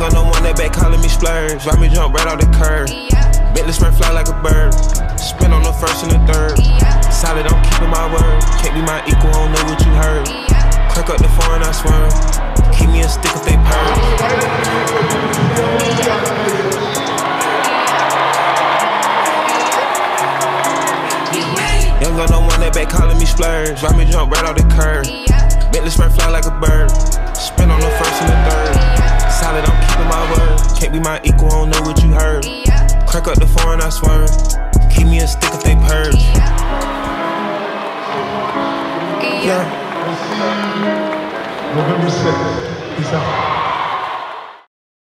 gun, no one that back calling me splurge. Ride me jump right off the curb. Bentley sprint fly like a bird. Spin on the first and the third. Solid, I'm keeping my word. Can't be my equal, I don't know what you heard. Crack up the foreign, I swerve. Keep me a stick if they purge. Young gun, no one that back calling me splurge. Ride me jump right off the curb. Can't be my equal, I don't know what you heard. Crack up the foreign, I swerve. Keep me a stick if they purge. Yeah. November 6th. Peace out.